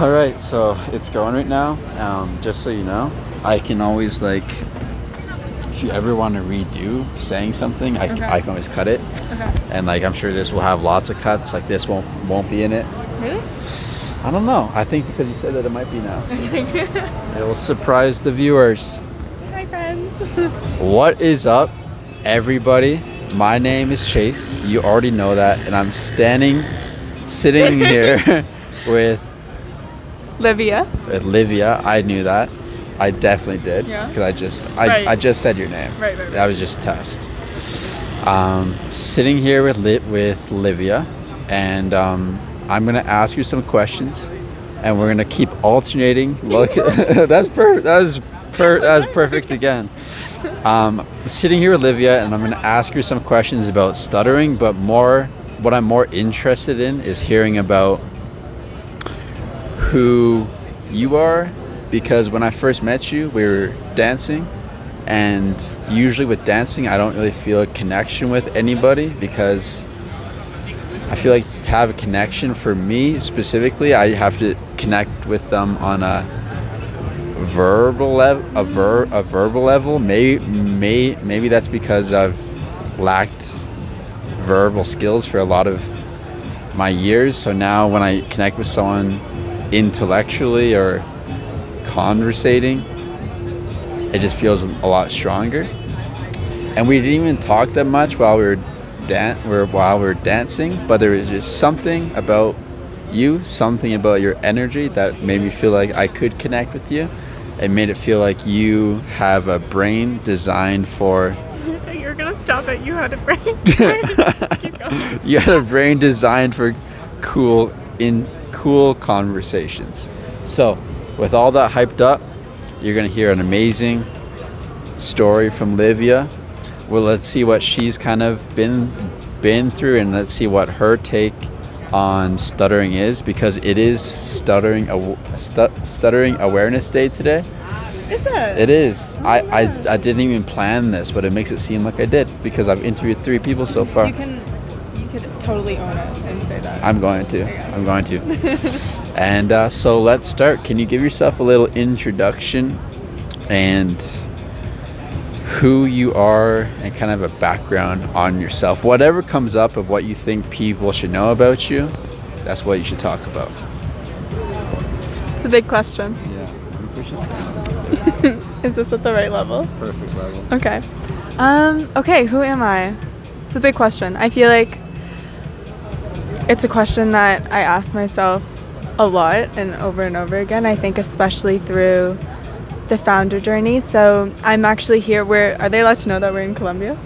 All right, so it's going right now. Um, just so you know, I can always like, if you ever want to redo saying something, I, Okay. I can always cut it. Okay. And like, I'm sure this will have lots of cuts. Like this won't won't be in it. Really? I don't know. I think because you said that it might be now. it will surprise the viewers. Hi, friends. What is up, everybody? My name is Chase. You already know that, and I'm standing, sitting here with Livia. with Livia. I knew that. I definitely did Yeah? because I just I, Right. I just said your name. Right, right, right. That was just a test. Um, sitting here with Li- with Livia, and um, I'm gonna ask you some questions, and we're gonna keep alternating. Look, that's per that was per that was perfect again. Um, sitting here with Livia, and I'm gonna ask you some questions about stuttering, but more what I'm more interested in is hearing about who you are because when I first met you, we were dancing, and usually with dancing, I don't really feel a connection with anybody because I feel like to have a connection for me specifically, I have to connect with them on a verbal level, a ver, a verbal level. May, may, maybe that's because I've lacked verbal skills for a lot of my years. So now when I connect with someone intellectually or conversating, it just feels a lot stronger. And we didn't even talk that much while we were dan- were- while we were dancing, but there was just something about you, something about your energy that made me feel like I could connect with you. It made it feel like you have a brain designed for You're gonna stop it. You had a brain. You had a brain designed for cool in cool conversations. So, with all that hyped up, you're gonna hear an amazing story from Livia. Well, let's see what she's kind of been been through, and let's see what her take on stuttering is, because it is stuttering aw- stu- stuttering awareness day today. Is it? It is. Oh, I, I I didn't even plan this, but it makes it seem like I did because I've interviewed three people so far. Totally own it and say that. I'm going to. I'm going to. and uh, so let's start. Can you give yourself a little introduction and who you are and kind of a background on yourself? Whatever comes up of what you think people should know about you, that's what you should talk about. It's a big question. Yeah. Push this down. Is this at the right level? Perfect level. Okay. Um, okay, who am I? It's a big question. I feel like it's a question that I ask myself a lot and over and over again. I think especially through the founder journey. So I'm actually here. We're are they allowed to know that we're in Colombia?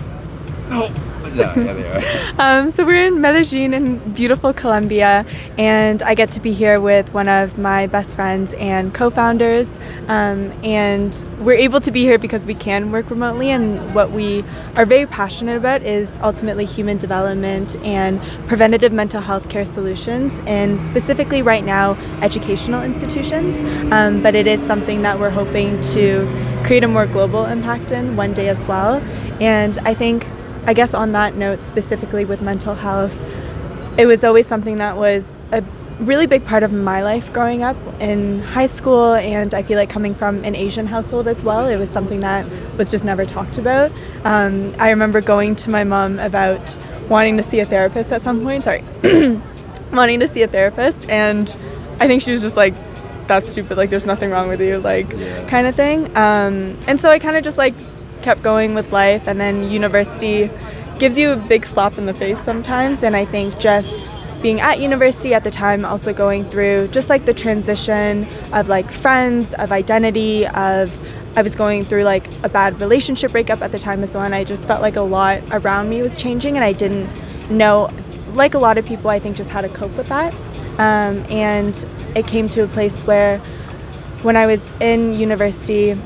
Oh, yeah, they are. Um, so we're in Medellin in beautiful Colombia, and I get to be here with one of my best friends and co-founders. Um, and we're able to be here because we can work remotely, and what we are very passionate about is ultimately human development and preventative mental health care solutions, and specifically right now, educational institutions. Um, but it is something that we're hoping to create a more global impact in one day as well. And I think I guess on that note, specifically with mental health, it was always something that was a really big part of my life growing up in high school, and I feel like coming from an Asian household as well, it was something that was just never talked about. Um, I remember going to my mom about wanting to see a therapist at some point, sorry, wanting to see a therapist, and I think she was just like, that's stupid, like, there's nothing wrong with you, like, Yeah. kind of thing. Um, and so I kind of just like kept going with life and then university gives you a big slap in the face sometimes. And i think just being at university at the time also going through just like the transition of like friends of identity of i was going through like a bad relationship breakup at the time as well and i just felt like a lot around me was changing and i didn't know like a lot of people i think just how to cope with that. Um, and it came to a place where when i was in university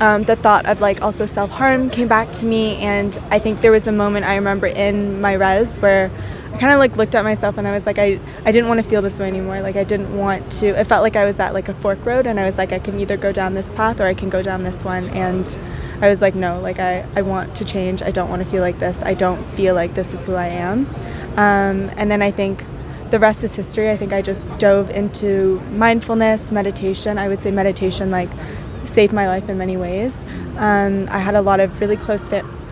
um, the thought of like also self harm came back to me, and I think there was a moment I remember in my res where I kind of like looked at myself and I was like, I, I didn't want to feel this way anymore. Like I didn't want to. It felt like I was at like a fork road, and I was like, I can either go down this path or I can go down this one. And I was like, no, like I, I want to change. I don't want to feel like this. I don't feel like this is who I am. Um, and then I think the rest is history. I think I just dove into mindfulness, meditation. I would say meditation like saved my life in many ways. Um, I had a lot of really close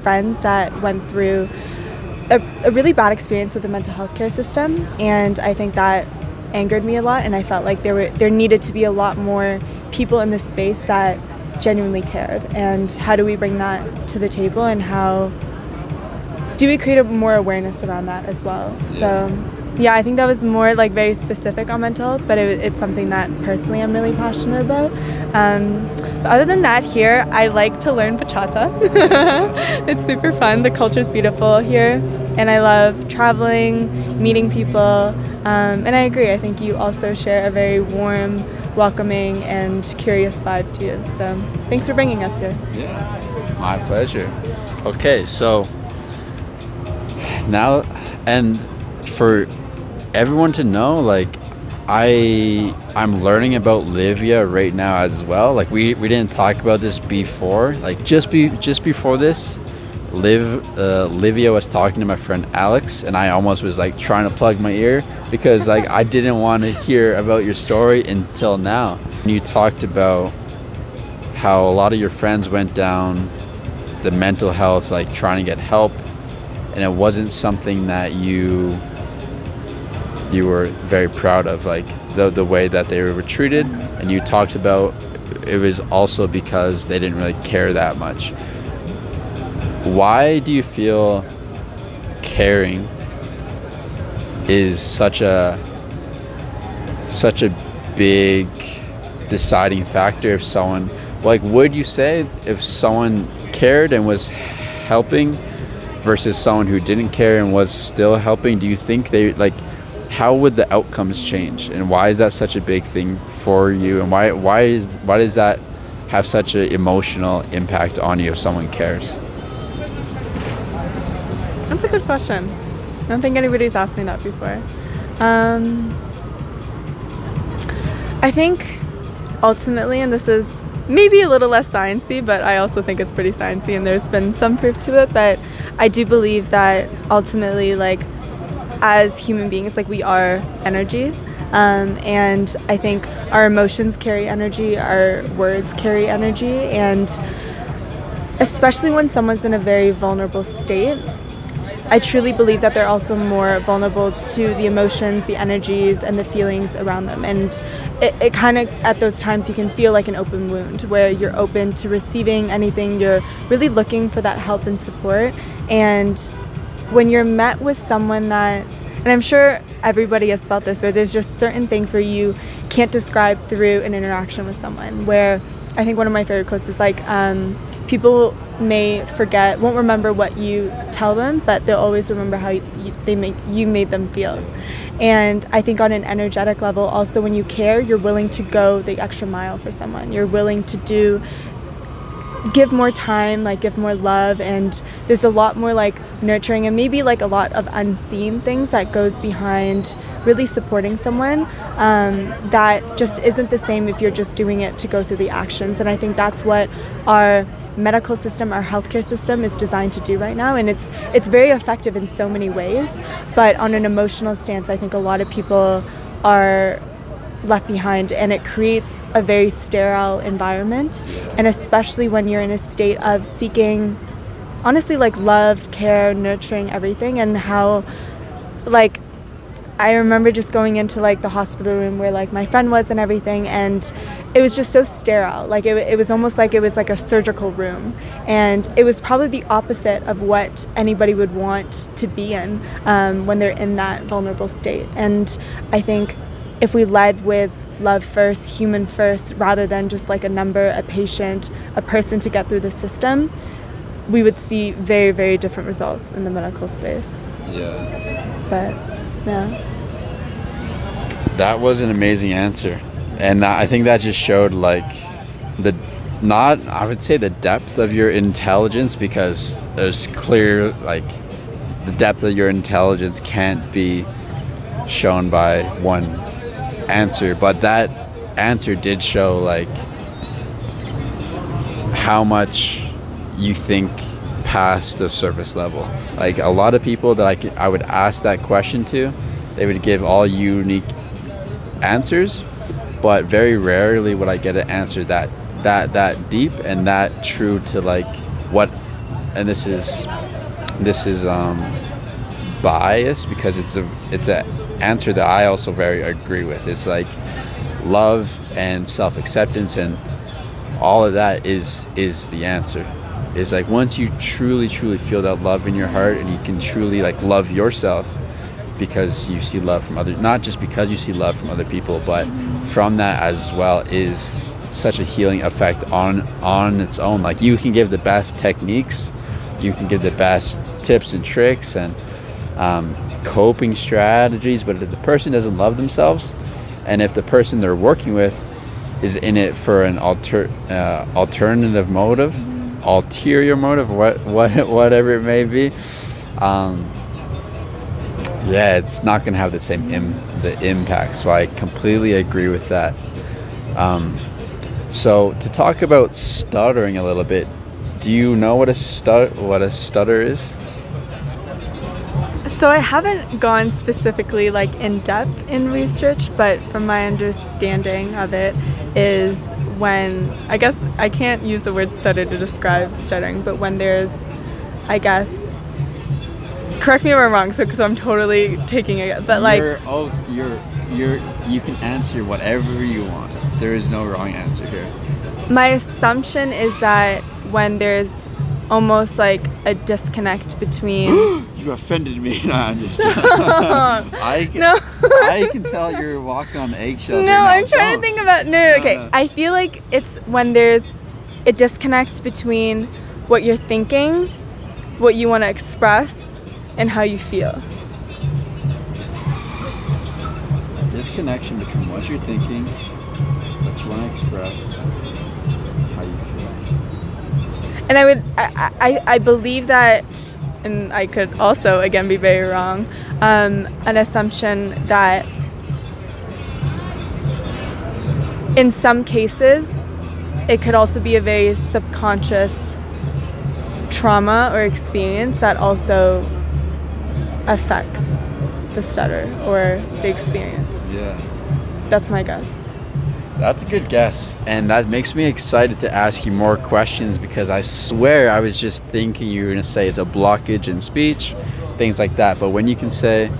friends that went through a, a really bad experience with the mental health care system, and I think that angered me a lot. And I felt like there were there needed to be a lot more people in this space that genuinely cared. And how do we bring that to the table, and how do we create a more awareness around that as well? So yeah, I think that was more like very specific on mental health, but it, it's something that personally I'm really passionate about. Um, other than that, here I like to learn bachata. it's super fun. The culture is beautiful here, and I love traveling, meeting people. Um, and I agree. I think you also share a very warm, welcoming, and curious vibe too. So thanks for bringing us here. Yeah, my pleasure. Okay, so now and for everyone to know like I I'm learning about Livia right now as well. Like we, we didn't talk about this before. Like just be just before this, Liv uh, Livia was talking to my friend Alex, and I almost was like trying to plug my ear because like I didn't want to hear about your story until now. You talked about how a lot of your friends went down the mental health, like trying to get help, and it wasn't something that you you were very proud of, like the the way that they were treated, and you talked about it was also because they didn't really care that much. Why do you feel caring is such a such a big deciding factor if someone like would you say if someone cared and was helping versus someone who didn't care and was still helping do you think they like how would the outcomes change? And why is that such a big thing for you? And why why is why does that have such an emotional impact on you if someone cares? That's a good question. I don't think anybody's asked me that before. Um, i think ultimately and this is maybe a little less sciencey but i also think it's pretty sciencey and there's been some proof to it but i do believe that ultimately like as human beings, like we are energy. Um, and I think our emotions carry energy, our words carry energy, and especially when someone's in a very vulnerable state, I truly believe that they're also more vulnerable to the emotions, the energies, and the feelings around them. And it, it kind of, at those times, you can feel like an open wound where you're open to receiving anything, you're really looking for that help and support. And when you're met with someone that and I'm sure everybody has felt this where there's just certain things where you can't describe through an interaction with someone. Where I think one of my favorite quotes is like um, people may forget won't remember what you tell them but they'll always remember how you, they make you made them feel. And I think on an energetic level also when you care you're willing to go the extra mile for someone. You're willing to do give more time, like give more love, and there's a lot more like nurturing and maybe like a lot of unseen things that goes behind really supporting someone um, that just isn't the same if you're just doing it to go through the actions. And I think that's what our medical system, our healthcare system is designed to do right now, and it's it's very effective in so many ways. But on an emotional stance, I think a lot of people are left behind and it creates a very sterile environment. And especially when you're in a state of seeking honestly like love care nurturing everything and how like I remember just going into like the hospital room where like my friend was and everything and it was just so sterile. Like it, it was almost like it was like a surgical room. And it was probably the opposite of what anybody would want to be in um, when they're in that vulnerable state. And I think if we led with love first, human first, rather than just like a number, a patient, a person to get through the system, we would see very, very different results in the medical space. Yeah. But, yeah. That was an amazing answer. And I think that just showed like the not I would say the depth of your intelligence because there's clear like the depth of your intelligence can't be shown by one answer, but that answer did show like how much you think past the surface level. Like a lot of people that I could, I would ask that question to, they would give all unique answers, but very rarely would I get an answer that that that deep and that true to like what and this is this is um biased because it's a it's a answer that I also very agree with. It's like love and self acceptance and all of that is is the answer. Is like once you truly truly feel that love in your heart and you can truly like love yourself because you see love from other not just because you see love from other people but from that as well is such a healing effect on on its own like you can give the best techniques you can give the best tips and tricks and um, coping strategies but if the person doesn't love themselves and if the person they're working with is in it for an alter, uh, alternative motive ulterior motive what, what whatever it may be um, yeah, it's not going to have the same Im- the impact. So I completely agree with that. Um, so to talk about stuttering a little bit, do you know what a stut what a stutter is? So I haven't gone specifically like in depth in research, but from my understanding of it is when I guess I can't use the word stutter to describe stuttering, but when there's I guess correct me if I'm wrong, so because I'm totally taking it, but like you're, oh, you're you're you can answer whatever you want. There is no wrong answer here. my assumption is that when there's almost like a disconnect between you offended me. No, I'm just. I can, no I can tell you're walking on eggshells. no right i'm trying to Don't. think about no, okay i feel like it's when there's a disconnect between what you're thinking what you want to express and how you feel disconnection between what you're thinking, what you want to express, how you feel. and i would i i, I believe that and i could also again be very wrong. Um, an assumption that in some cases it could also be a very subconscious trauma or experience that also affects the stutter or the experience. Yeah. that's my guess That's a good guess. And that makes me excited to ask you more questions because I swear I was just thinking you were going to say it's a blockage in speech, things like that. But when you can say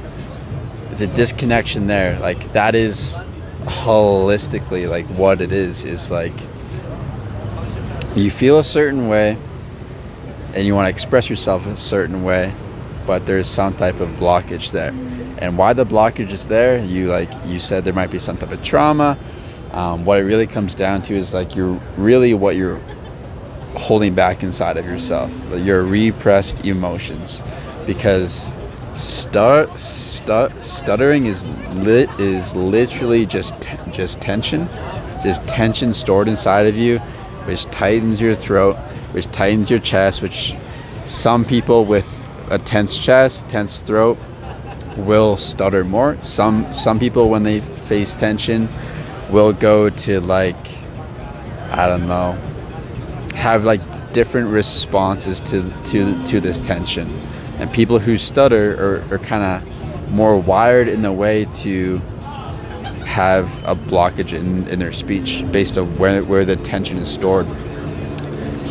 it's a disconnection there, like that is holistically like what it is is like you feel a certain way and you want to express yourself a certain way, but there's some type of blockage there. And why the blockage is there, you like you said there might be some type of trauma. Um, what it really comes down to is like you're really what you're holding back inside of yourself, your repressed emotions, because start, stut, stuttering is lit is literally just just tension, just tension stored inside of you, which tightens your throat, which tightens your chest, which some people with a tense chest, tense throat will stutter more. Some some people when they face tension will go to like I don't know have like different responses to to to this tension. And people who stutter are, are kind of more wired in a way to have a blockage in, in their speech based on where, where the tension is stored.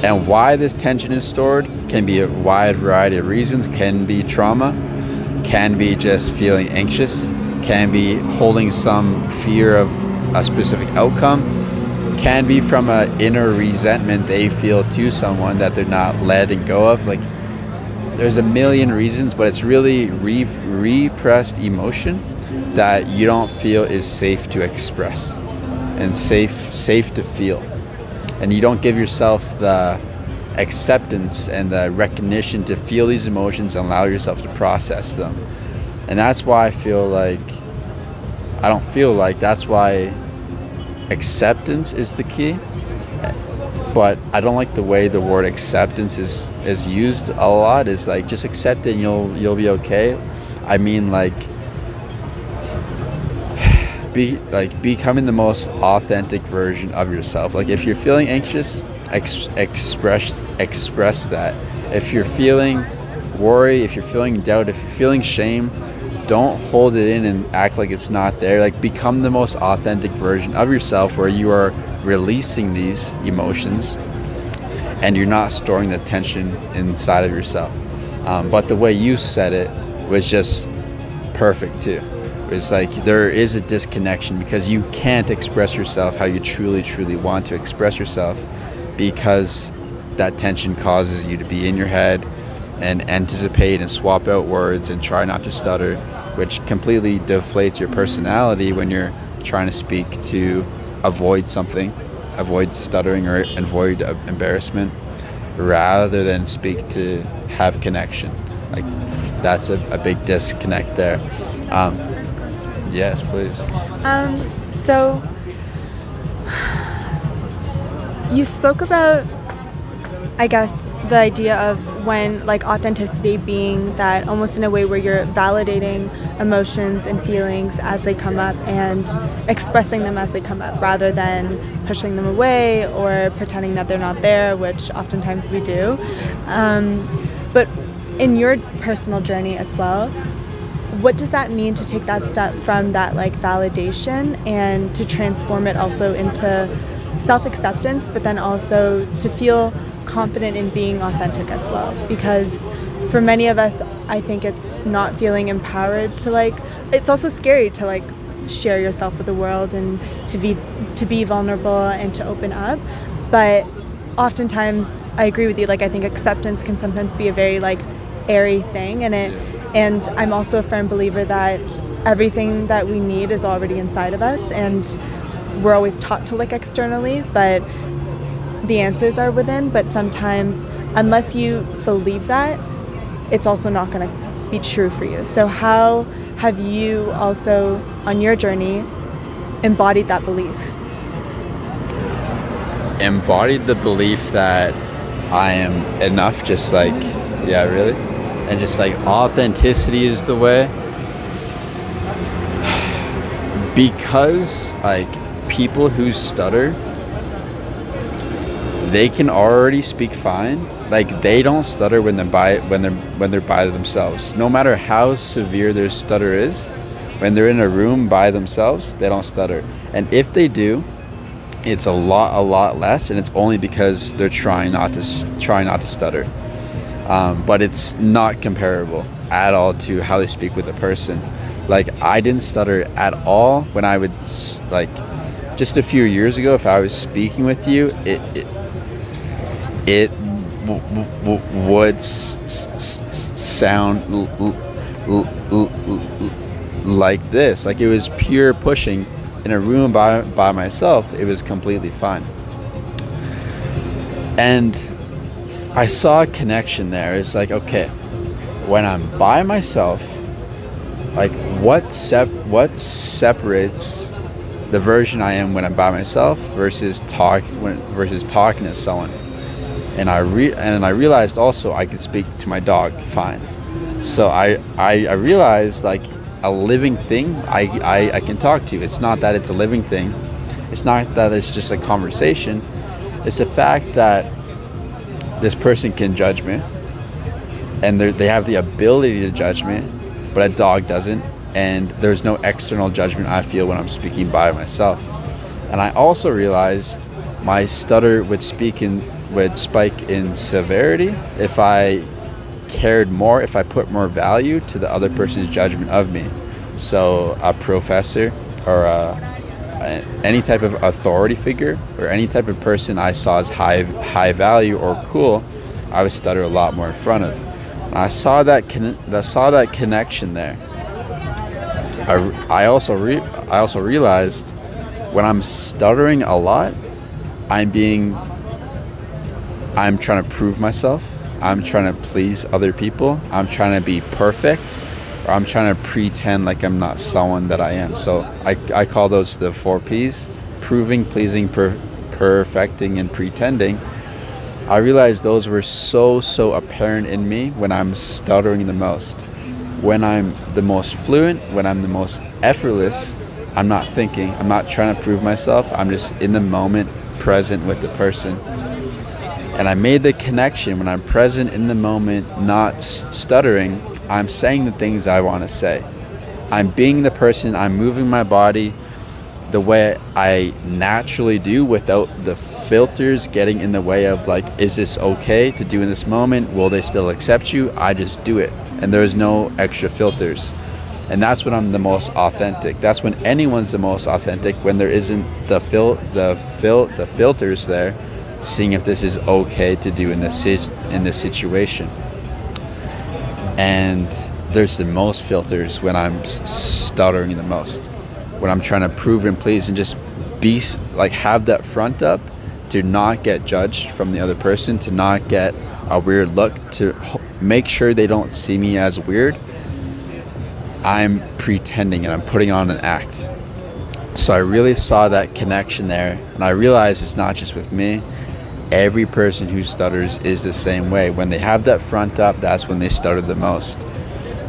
And why this tension is stored can be a wide variety of reasons. Can be trauma, can be just feeling anxious, can be holding some fear of a specific outcome, can be from an inner resentment they feel to someone that they're not letting go of. Like there's a million reasons, but it's really re- repressed emotion that you don't feel is safe to express and safe safe to feel and you don't give yourself the acceptance and the recognition to feel these emotions and allow yourself to process them. And that's why I feel like I don't feel like that's why acceptance is the key. But I don't like the way the word acceptance is is used a lot. Is like just accept it and you'll you'll be okay. I mean like be like becoming the most authentic version of yourself. Like if you're feeling anxious, ex- express express that. If you're feeling worry, if you're feeling doubt, if you're feeling shame, don't hold it in and act like it's not there. Like become the most authentic version of yourself where you are releasing these emotions and you're not storing the tension inside of yourself. Um, but the way you said it was just perfect too. It's like there is a disconnection because you can't express yourself how you truly, truly want to express yourself because that tension causes you to be in your head and anticipate and swap out words and try not to stutter, which completely deflates your personality when you're trying to speak to avoid something, avoid stuttering or avoid embarrassment, rather than speak to have connection. Like that's a, a big disconnect there. Um, yes, please. Um, so you spoke about, I guess, the idea of when like authenticity being that almost in a way where you're validating emotions and feelings as they come up and expressing them as they come up rather than pushing them away or pretending that they're not there which oftentimes we do. Um, but in your personal journey as well what does that mean to take that step from that like validation and to transform it also into self-acceptance but then also to feel confident in being authentic as well. Because for many of us i think it's not feeling empowered to like it's also scary to like share yourself with the world and to be to be vulnerable and to open up. But oftentimes i agree with you like i think acceptance can sometimes be a very like airy thing and it and i'm also a firm believer that everything that we need is already inside of us and we're always taught to look externally but the answers are within, but sometimes, unless you believe that, it's also not going to be true for you. So, how have you also, on your journey, embodied that belief? Embodied the belief that I am enough, just like, yeah, really? And just like authenticity is the way. Because, like, people who stutter they can already speak fine. Like they don't stutter when they're by when they're when they're by themselves. No matter how severe their stutter is, when they're in a room by themselves, they don't stutter. And if they do, it's a lot a lot less, and it's only because they're trying not to try not to stutter. Um, but it's not comparable at all to how they speak with a person. Like I didn't stutter at all when I would like just a few years ago. If I was speaking with you, it, it it would sound like this. Like it was pure pushing in a room by, by myself. It was completely fine. And I saw a connection there. It's like, okay, when I'm by myself, like what sep- what separates the version I am when I'm by myself versus talk when, versus talking to someone and I re- and I realized also I could speak to my dog fine. So I, I, I realized like a living thing I, I, I can talk to. It's not that it's a living thing. It's not that it's just a conversation. It's the fact that this person can judge me and they have the ability to judge me, but a dog doesn't. And there's no external judgment I feel when I'm speaking by myself. And I also realized my stutter would speak in would spike in severity if I cared more, if I put more value to the other person's judgment of me. So, a professor or a, any type of authority figure or any type of person I saw as high high value or cool, I would stutter a lot more in front of. I saw that con- I saw that connection there. I, I also re- I also realized when I'm stuttering a lot, I'm being I'm trying to prove myself. I'm trying to please other people. I'm trying to be perfect. I'm trying to pretend like I'm not someone that I am. So I, I call those the four P's proving, pleasing, per, perfecting, and pretending. I realized those were so, so apparent in me when I'm stuttering the most. When I'm the most fluent, when I'm the most effortless, I'm not thinking, I'm not trying to prove myself. I'm just in the moment, present with the person and I made the connection when I'm present in the moment, not stuttering, I'm saying the things I want to say. I'm being the person, I'm moving my body the way I naturally do without the filters getting in the way of like, is this okay to do in this moment? Will they still accept you? I just do it. And there's no extra filters. And that's when I'm the most authentic. That's when anyone's the most authentic when there isn't the fil the fil the filters there, seeing if this is okay to do in this in this situation. And there's the most filters when I'm stuttering the most, when I'm trying to prove and please and just be like have that front up to not get judged from the other person, to not get a weird look, to make sure they don't see me as weird. I'm pretending and I'm putting on an act. So I really saw that connection there, and I realized it's not just with me. Every person who stutters is the same way. When they have that front up, that's when they stutter the most.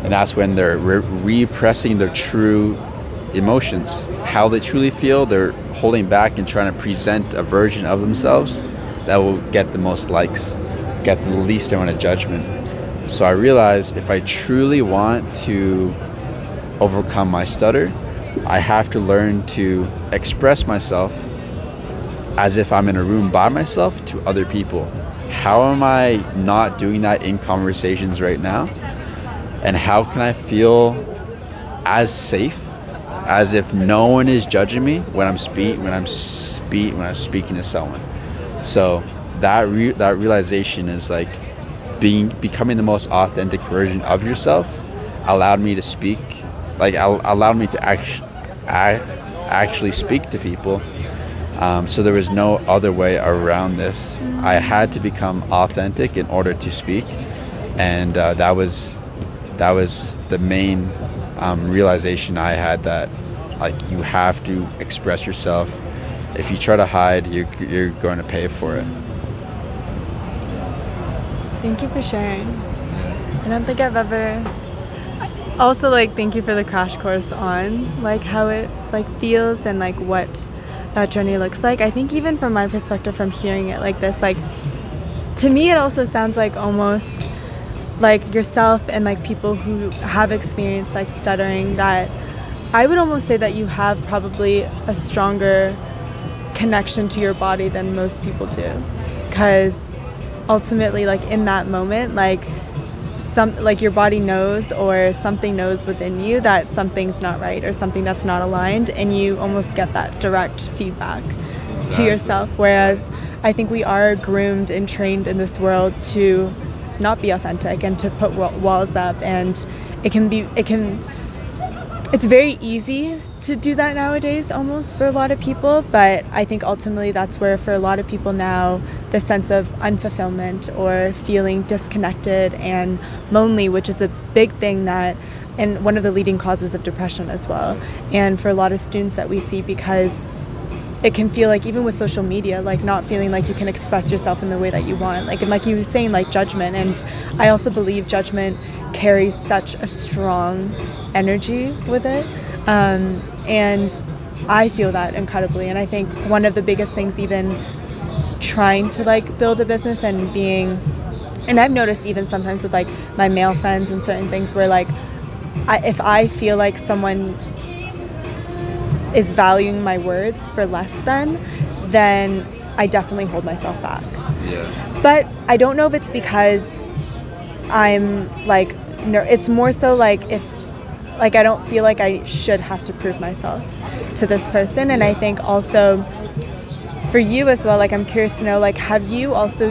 And that's when they're re- repressing their true emotions. How they truly feel, they're holding back and trying to present a version of themselves that will get the most likes, get the least amount of judgment. So I realized if I truly want to overcome my stutter, I have to learn to express myself as if I'm in a room by myself to other people. How am I not doing that in conversations right now? And how can I feel as safe as if no one is judging me when I'm speak when I'm speak when I'm speaking to someone. So that re- that realization is like being becoming the most authentic version of yourself allowed me to speak like allowed me to actually actually speak to people. Um, so there was no other way around this. I had to become authentic in order to speak, and uh, that was that was the main um, realization I had that like you have to express yourself. If you try to hide, you're you're going to pay for it. Thank you for sharing. I don't think I've ever also like thank you for the crash course on like how it like feels and like what that journey looks like. I think even from my perspective from hearing it like this like to me it also sounds like almost like yourself and like people who have experienced like stuttering that i would almost say that you have probably a stronger connection to your body than most people do. Because ultimately like in that moment like some like your body knows or something knows within you that something's not right or something that's not aligned and you almost get that direct feedback exactly. to yourself whereas i think we are groomed and trained in this world to not be authentic and to put walls up and it can be it can it's very easy to do that nowadays almost for a lot of people but i think ultimately that's where for a lot of people now the sense of unfulfillment or feeling disconnected and lonely which is a big thing that and one of the leading causes of depression as well. And for a lot of students that we see because it can feel like even with social media like not feeling like you can express yourself in the way that you want. Like and like you were saying like judgment. And i also believe judgment carries such a strong energy with it um, and I feel that incredibly. And I think one of the biggest things, even trying to like build a business and being, and I've noticed even sometimes with like my male friends and certain things where like, I, if I feel like someone is valuing my words for less than, then I definitely hold myself back. Yeah. But I don't know if it's because I'm like, it's more so like if like I don't feel like I should have to prove myself to this person. And I think also for you as well like I'm curious to know like have you also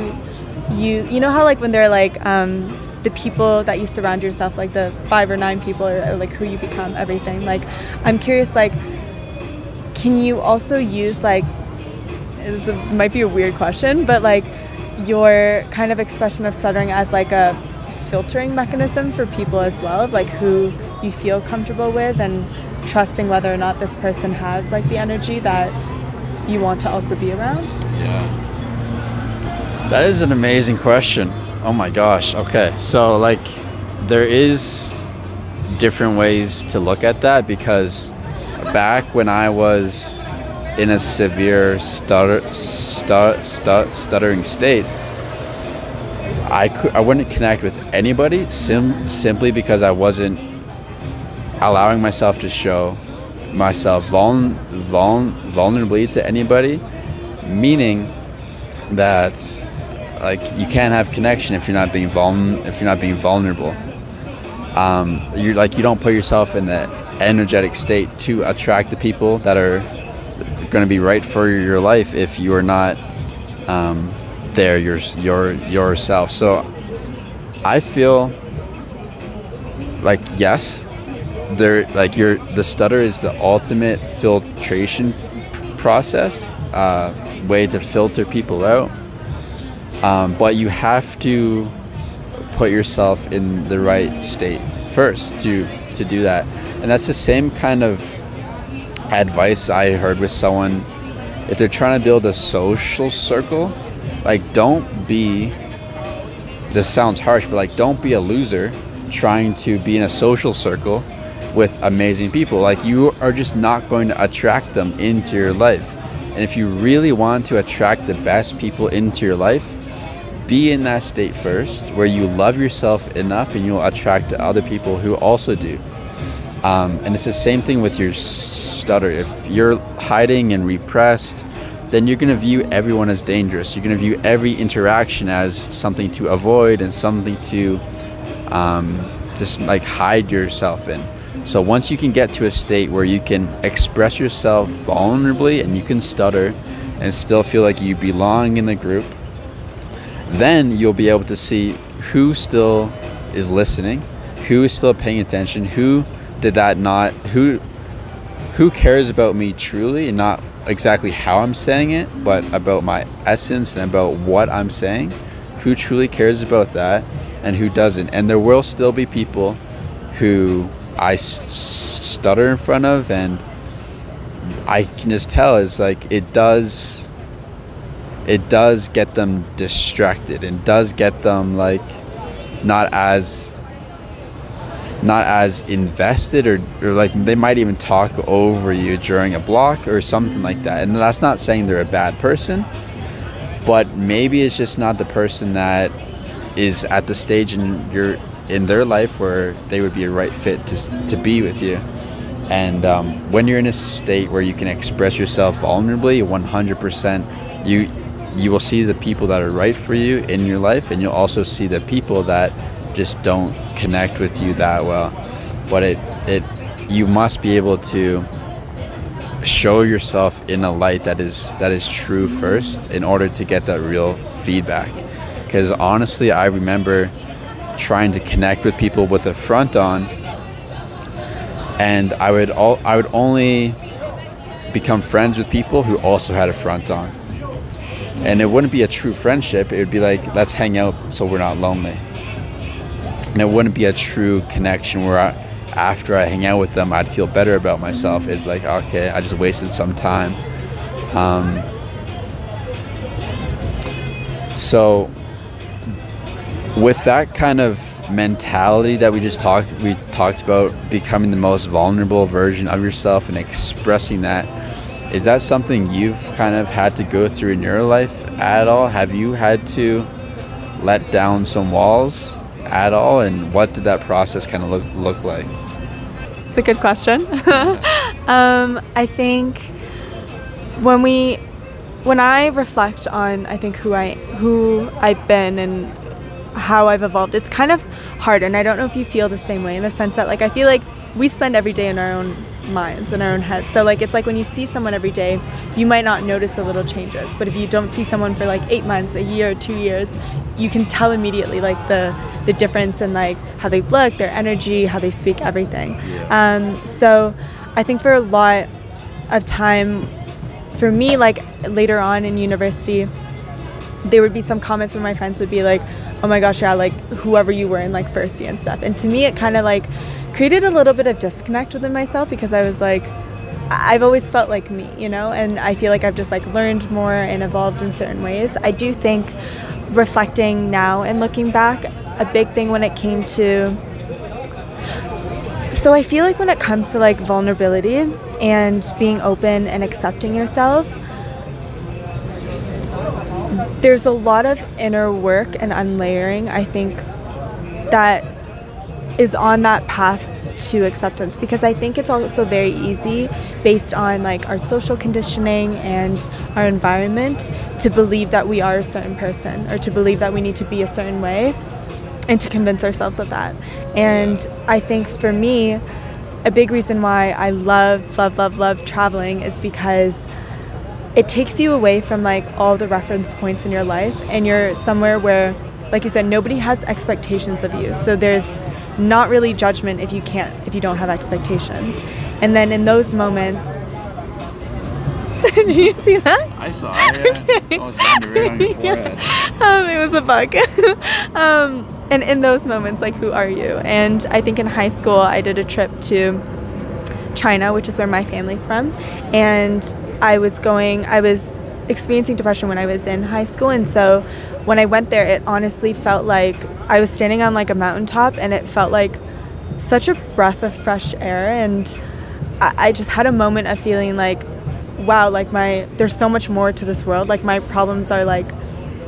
you you know how like when they're like um, the people that you surround yourself like the five or nine people or, or like who you become everything like I'm curious like can you also use like this might be a weird question but like your kind of expression of stuttering as like a filtering mechanism for people as well of like who you feel comfortable with and trusting whether or not this person has like the energy that you want to also be around? Yeah. That is an amazing question. Oh my gosh. Okay. So like there is different ways to look at that because back when I was in a severe stutter, stutter, stuttering state, I could I wouldn't connect with anybody sim- simply because I wasn't allowing myself to show myself vul- vul- vulnerably to anybody, meaning that like you can't have connection if you're not being vul- if you're not being vulnerable. Um, you're like you don't put yourself in that energetic state to attract the people that are going to be right for your life if you are not um, there your, your yourself. So I feel like yes, there like your the stutter is the ultimate filtration process, uh, way to filter people out. Um, but you have to put yourself in the right state first to to do that, and that's the same kind of advice I heard with someone. If they're trying to build a social circle, like don't be. This sounds harsh, but like don't be a loser trying to be in a social circle with amazing people. Like you are just not going to attract them into your life. And if you really want to attract the best people into your life, be in that state first where you love yourself enough and you'll attract other people who also do. Um, and it's the same thing with your stutter. If you're hiding and repressed, then you're going to view everyone as dangerous. You're going to view every interaction as something to avoid and something to um, just like hide yourself in. So once you can get to a state where you can express yourself vulnerably and you can stutter and still feel like you belong in the group, then you'll be able to see who still is listening, who is still paying attention, who did that not, who who cares about me truly and not exactly how I'm saying it, but about my essence and about what I'm saying. Who truly cares about that and who doesn't? And there will still be people who I stutter in front of, and I can just tell is like it does. It does get them distracted and does get them like not as not as invested or, or like they might even talk over you during a block or something like that and that's not saying they're a bad person but maybe it's just not the person that is at the stage in your in their life where they would be a right fit to, to be with you and um, when you're in a state where you can express yourself vulnerably 100% you you will see the people that are right for you in your life and you'll also see the people that just don't connect with you that well. But it it you must be able to show yourself in a light that is that is true first in order to get that real feedback. Because honestly, I remember trying to connect with people with a front on, and I would all I would only become friends with people who also had a front on. And it wouldn't be a true friendship. It would be like, let's hang out so we're not lonely and it wouldn't be a true connection where I, after I hang out with them, I'd feel better about myself. It'd be like, okay, I just wasted some time. Um, so, with that kind of mentality that we just talked, we talked about becoming the most vulnerable version of yourself and expressing that. Is that something you've kind of had to go through in your life at all? Have you had to let down some walls at all, and what did that process kind of look look like? It's a good question. um, I think when we when I reflect on I think who I who I've been and how I've evolved, it's kind of hard and I don't know if you feel the same way in the sense that like I feel like we spend every day in our own minds in our own heads. So like it's like when you see someone every day, you might not notice the little changes. But if you don't see someone for like eight months, a year, two years, you can tell immediately like the the difference in like how they look, their energy, how they speak, everything. Um, so I think for a lot of time, for me, like later on in university, there would be some comments from my friends would be like, "Oh my gosh, yeah, like whoever you were in like first year and stuff." And to me, it kind of like created a little bit of disconnect within myself because I was like, I've always felt like me, you know, and I feel like I've just like learned more and evolved in certain ways. I do think reflecting now and looking back, a big thing when it came to so I feel like when it comes to like vulnerability and being open and accepting yourself, there's a lot of inner work and unlayering, I think, that is on that path to acceptance because I think it's also very easy based on like our social conditioning and our environment to believe that we are a certain person or to believe that we need to be a certain way and to convince ourselves of that. And I think for me, a big reason why I love, love, love, love traveling is because it takes you away from like all the reference points in your life and you're somewhere where like you said nobody has expectations of you so there's not really judgment if you can't if you don't have expectations and then in those moments did you see that I saw it. Yeah. Right on um, it was a bug. um, and in those moments, like, who are you? And I think in high school, I did a trip to China, which is where my family's from. And I was going, I was experiencing depression when I was in high school. And so when I went there, it honestly felt like I was standing on like a mountaintop and it felt like such a breath of fresh air. And I, I just had a moment of feeling like, wow, like my, there's so much more to this world. Like my problems are like,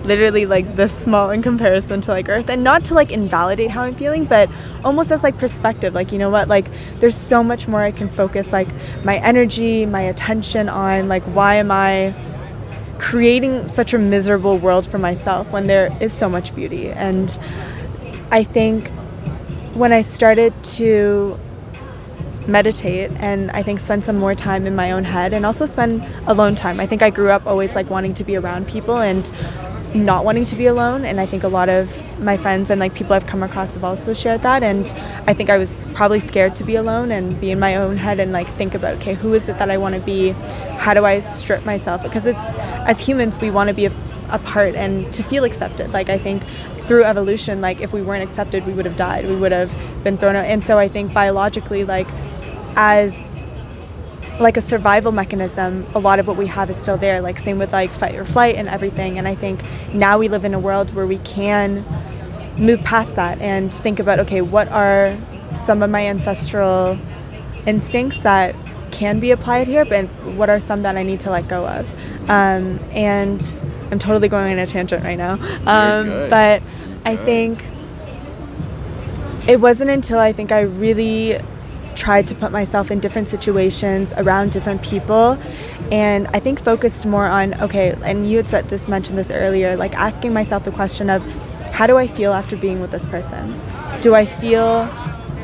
literally like this small in comparison to like earth and not to like invalidate how i'm feeling but almost as like perspective like you know what like there's so much more i can focus like my energy my attention on like why am i creating such a miserable world for myself when there is so much beauty and i think when i started to meditate and I think spend some more time in my own head and also spend alone time. I think I grew up always like wanting to be around people and not wanting to be alone and i think a lot of my friends and like people i've come across have also shared that and i think i was probably scared to be alone and be in my own head and like think about okay who is it that i want to be? How do i strip myself? Because it's as humans we want to be a, apart and to feel accepted. Like i think through evolution like if we weren't accepted we would have died. We would have been thrown out. And so i think biologically like as like a survival mechanism a lot of what we have is still there like same with like fight or flight and everything. And i think now we live in a world where we can move past that and think about okay what are some of my ancestral instincts that can be applied here but what are some that i need to let go of? Um, and i'm totally going on a tangent right now. Um, but i think it wasn't until i think i really tried to put myself in different situations around different people. And i think focused more on okay and you had said this mentioned this earlier like asking myself the question of how do i feel after being with this person? Do i feel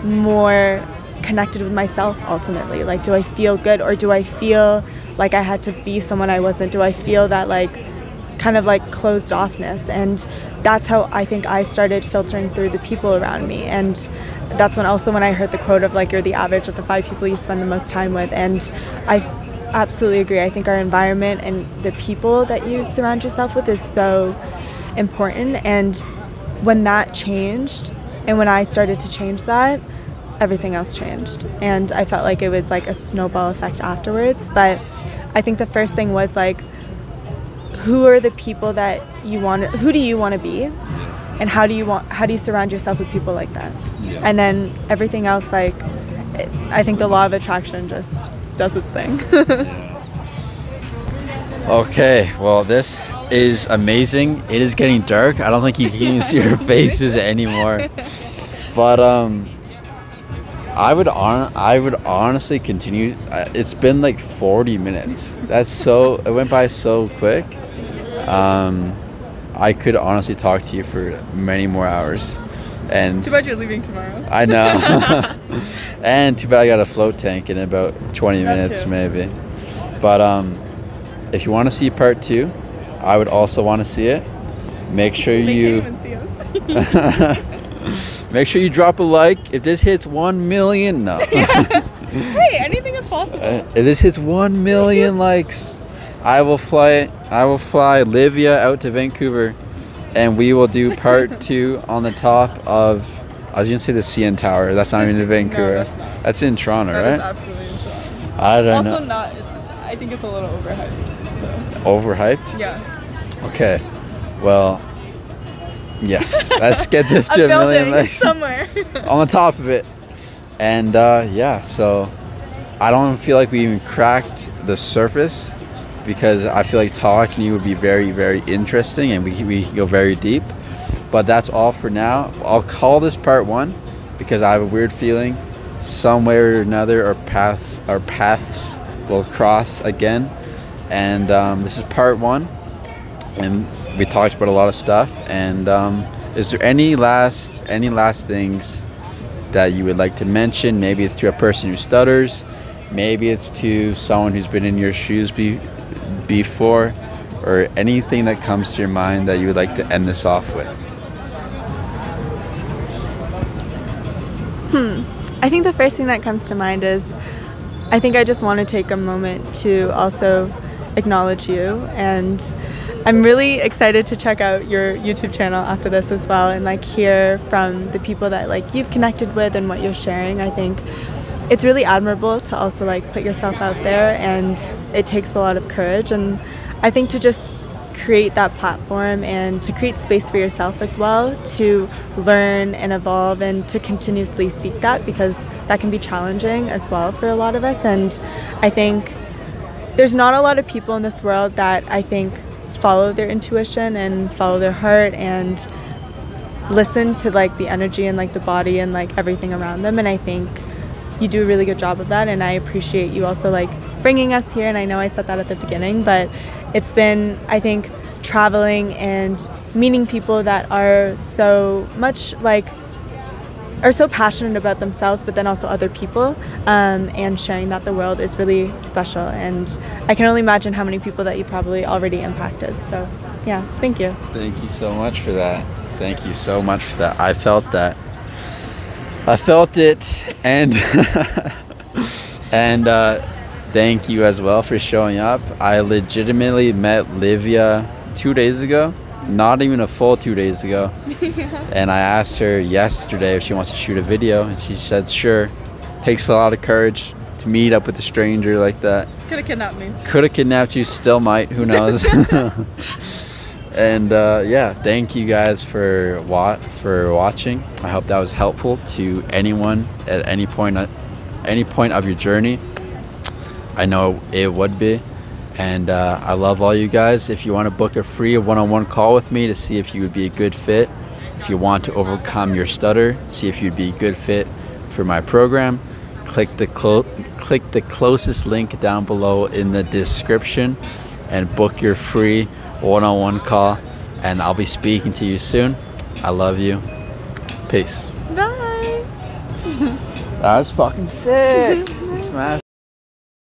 more connected with myself ultimately? Like do i feel good or do i feel like i had to be someone i wasn't? Do i feel that like kind of like closed offness and that's how i think i started filtering through the people around me and that's when also when i heard the quote of like you're the average of the five people you spend the most time with and i absolutely agree. I think our environment and the people that you surround yourself with is so important and when that changed and when i started to change that everything else changed and i felt like it was like a snowball effect afterwards but i think the first thing was like who are the people that you want who do you want to be and how do you want how do you surround yourself with people like that Yeah. and then everything else like it, i think the law of attraction just does its thing Okay, well, this is amazing. It is getting dark. I don't think you can even see our faces anymore. But um, I would on I would honestly continue. uh, It's been like 40 minutes. That's so. It went by so quick. Um, I could honestly talk to you for many more hours, and too bad you're leaving tomorrow I know. and too bad I got a float tank in about 20 That minutes too. maybe. But um, if you want to see part two, I would also want to see it. Make sure you make sure you drop a like. If this hits one million, no. hey anything is possible Uh, if this hits one million likes, I will fly. I will fly Livia out to Vancouver, and we will do part two on the top of. I was gonna say the CN Tower. That's not even in Vancouver. No, that's not. that's in Toronto, That right? absolutely insane. I don't also know. not it's i think it's a little overhyped Overhyped. yeah Okay. Well. Yes. Let's get this a to a million building likes somewhere on the top of it. And uh, yeah, so I don't feel like we even cracked the surface because I feel like talking to you would be very, very interesting and we, we can go very deep. But that's all for now. I'll call this part one because I have a weird feeling some way or another our paths our paths will cross again. And um, this is part one, and we talked about a lot of stuff. And um, is there any last any last things that you would like to mention? Maybe it's to a person who stutters, maybe it's to someone who's been in your shoes before, or anything that comes to your mind that you would like to end this off with. Hmm. I think the first thing that comes to mind is I think I just want to take a moment to also acknowledge you and I'm really excited to check out your YouTube channel after this as well and like hear from the people that like you've connected with and what you're sharing. I think it's really admirable to also like put yourself out there and it takes a lot of courage and I think to just create that platform and to create space for yourself as well to learn and evolve and to continuously seek that because that can be challenging as well for a lot of us and I think there's not a lot of people in this world that I think follow their intuition and follow their heart and listen to like the energy and like the body and like everything around them and I think you do a really good job of that and I appreciate you also like bringing us here and I know I said that at the beginning but it's been I think traveling and meeting people that are so much like are so passionate about themselves, but then also other people, um, and sharing that the world is really special. And I can only imagine how many people that you probably already impacted. So, yeah, thank you. Thank you so much for that. Thank you so much for that. I felt that. I felt it, and and uh, thank you as well for showing up. I legitimately met Livia two days ago not even a full two days ago. And I asked her yesterday if she wants to shoot a video, and she said sure. Takes a lot of courage to meet up with a stranger like that. Could have kidnapped me. Could have kidnapped you, still might, who knows. And uh, yeah, thank you guys for wa- for watching. I hope that was helpful to anyone at any point at any point of your journey. I know it would be. And uh, I love all you guys. If you want to book a free one on one call with me to see if you would be a good fit, if you want to overcome your stutter, see if you'd be a good fit for my program, click the, clo- click the closest link down below in the description and book your free one on one call. And I'll be speaking to you soon. I love you. Peace. Bye. That was fucking sick. Smash.